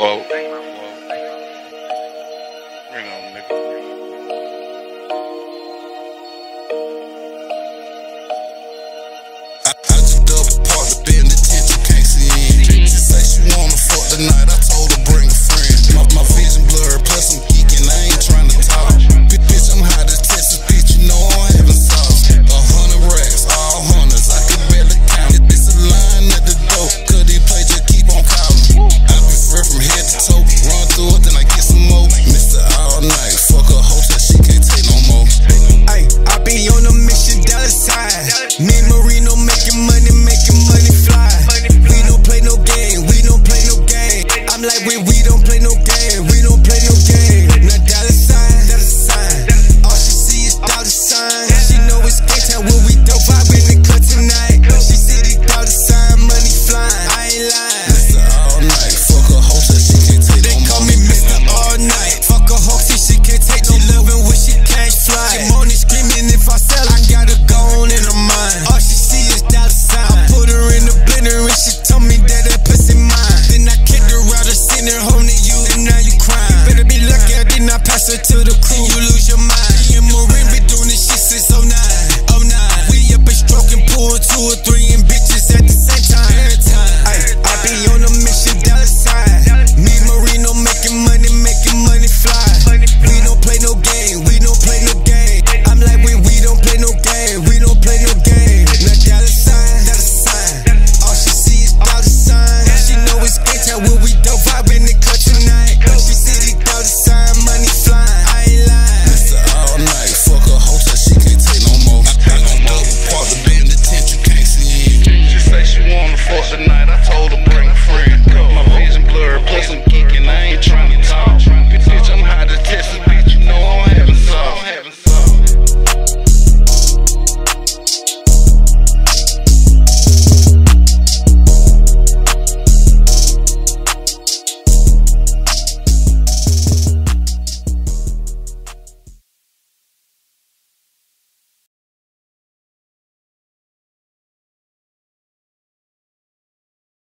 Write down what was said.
Well,